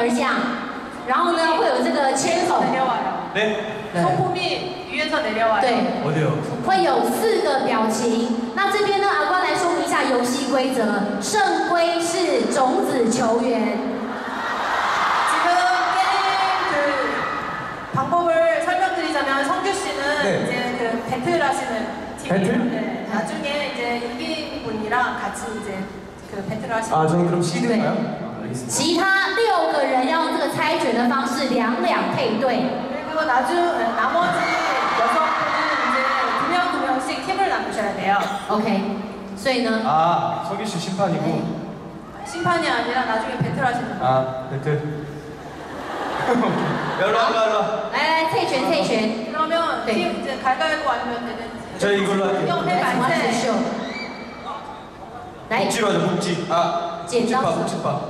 而降，然后呢会有这个牵手， 내려와요. 네? 对 손품이 위에서 내려와요. 对， 어디요? 会有四个表情。那这边呢，阿关来说明一下游戏规则。圣规是种子球员， 지금 게임 그 방법을 설명드리자면 성규 씨는 네. 이제 그 배틀 하시는 팀이에요. 배틀? 네. 나중에 이제 이긴 분이랑 같이 이제 그 배틀을 하시는 아, 저는 거예요. 그럼 시드인가요? 아, 알겠습니다. 其他六个人要用这个猜拳的方式两两配对。 그리고 나중 나머지 여성분은 이제 두 명 두 명씩 팀을 나누셔야 돼요. OK，所以呢， 아, 석희 씨 심판이고. 哎 심판이 아니라 나중에 배틀 하시는 거예요. 아, 배틀. 일로 와, 일로 와. 来来猜拳猜拳， 그러면 네. 팀 이제 갈가위보 아니면 되는지. 저 이걸로 할게요. 형 来什么 해봤을 刺绣？来， 묵지로 하자, 묵지. 아,剪刀 묵지밥, 묵지밥.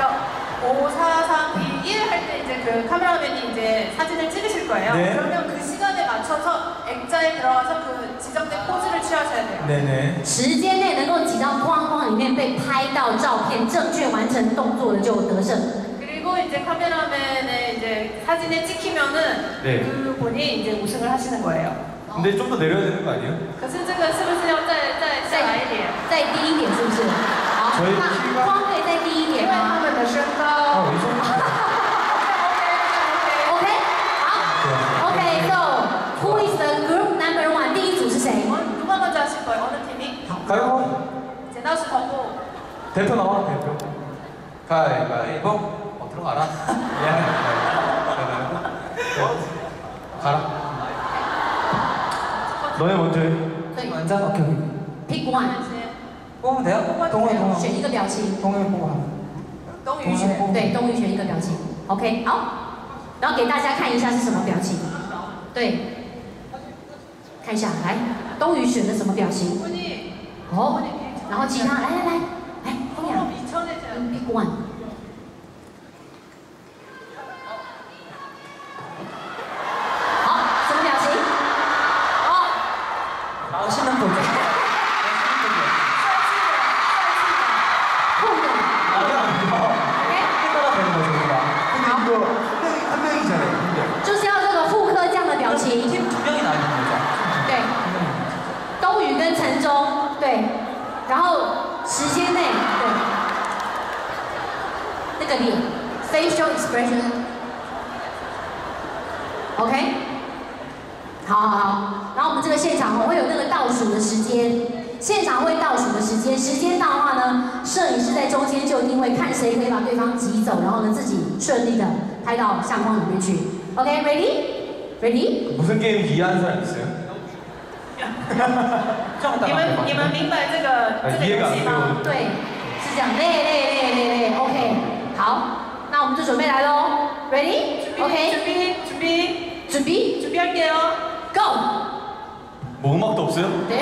그러니까 5, 4, 3, 2, 1 할 때 이제 그 카메라맨이 이제 사진을 찍으실 거예요. 네. 그러면 그 시간에 맞춰서 액자에 들어가서 그 지정된 포즈를 취하셔야 돼요. 네네. 时间内能够挤到框框里面被拍到照片，正确完成动作的就得胜。 그리고 이제 카메라맨의 이제 사진에 찍히면은 네. 그 분이 이제 우승을 하시는 거예요. 근데 좀 더 내려야 되는 거 아니에요? 可是这个是不是要再再再来一点？再低一点是不是？ 好，所以那框可以再低一因为他点吗们的身高。 아, 이 정도.？OK，好，OK，So who is the group number one？第一组是谁？ 어, 누가 먼저 하실 거예요? 어느 팀이? 가요. 제나스 덕고 대표 나와, 대표. 가위바위보. 어, 들어가라. 미안해. 가위바위보. 네. 가라. 너네 먼저 해. 对 완전 오케이 오케이. ，Pick one， 我们等下，东云选一个表情。东云不管。东云选对，东雨选一个表情。OK，好。然后给大家看一下是什么表情。对，看一下，来，东雨选的什么表情？哦，然后其他，来来来，来，风雅，你比。，facial expression，OK，、好好好，然后我们这个现场会有那个倒数的时间，现场会倒数的时间，时间到的话呢，摄影师在中间就一定会看谁可以把对方挤走，然后呢自己顺利的拍到相框里面去，OK，ready，ready，、 무슨 게임 이해하는 사람 있어요? 你们你们明白这个这个游戏吗？对，是这样，累累累累累，OK，好， 那我们就准备来喽，Ready？OK，、 준비 준비 准备 준비할게요. Go！ 뭐 음악도 없어요? 对，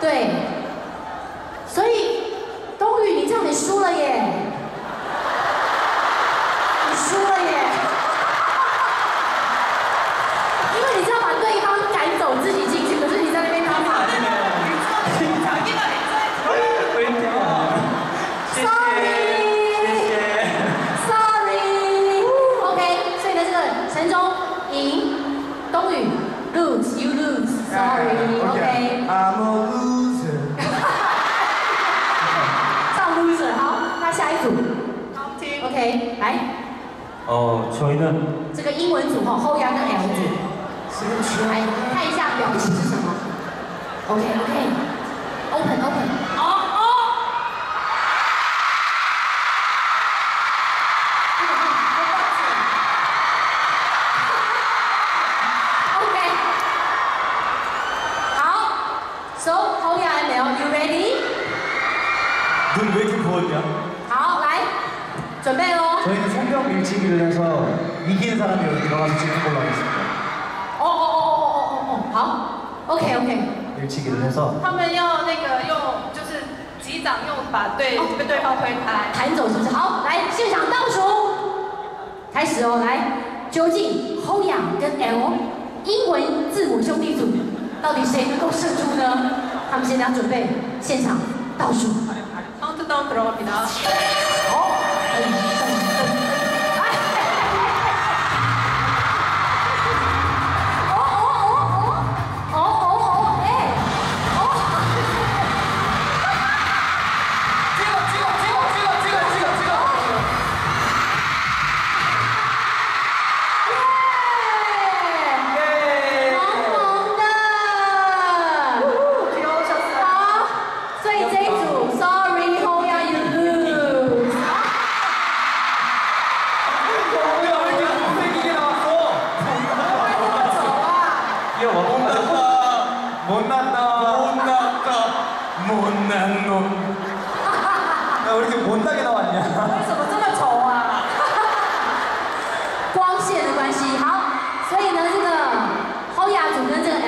对，，OK，来， 어, 저희는 这个英文组哈，后牙跟 L 组，来看一下表情是什么。OK OK，Open Open，哦哦。OK，好，So 后牙 and L，you ready？ 눈 왜 이렇게 부었냐? 好，来，准备喽。 저희는 성경 밀치기를 해서 이긴 사람이 여기 들어가서 찍는 걸로 하겠습니다. 哦哦哦哦哦哦哦，好，OK OK。 밀치기를 해서 他们要那个用，就是击掌用把对被对方推开。弹走是不是？好，来现场倒数，开始哦，来，究竟 Hoya 跟 L 英文字母兄弟组到底谁能够胜出呢？他们现在要准备现场倒数， 카운트다운 들어갑니다. 好， Thank you.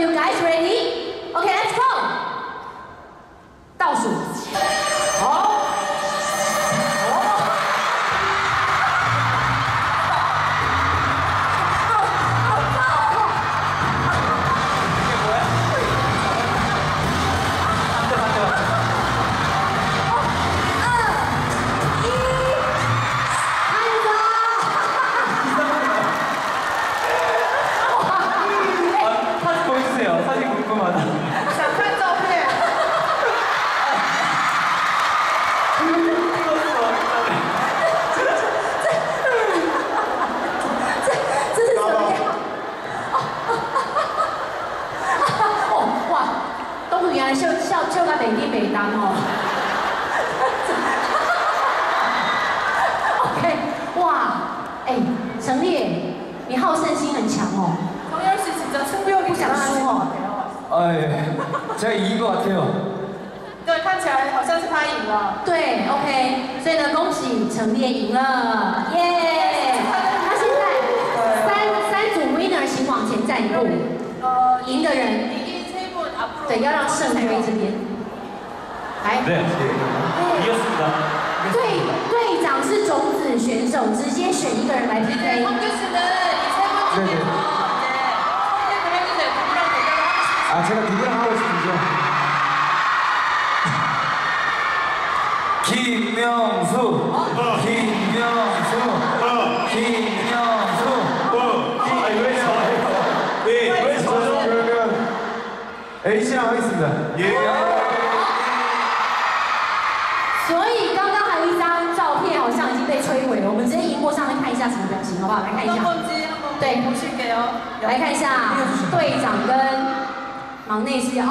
you guys ready？OK，let's 笑笑笑到美丽美当哦！OK，哇，哎，陈烈，你好胜心很强哦。同样是只冲不要不想输哦。哎，再一个了，对，看起来好像是他赢了。对，OK，所以呢，恭喜陈烈赢了，耶！他他现在三三组 winner 请往前站一步，赢的人。对，要让圣杯这边来。对，队长是种子选手，直接选一个人来 PK。我就是的，你猜我几点？啊，제가두분하고싶죠김명수 下什么表情，好不好？来看一下。对，不是给哦。来看一下队长跟忙内戏哦。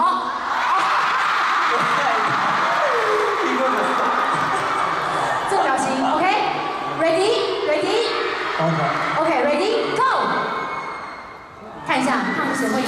这表情，OK，ready，ready，OK，ready，go。看一下他们谁会赢。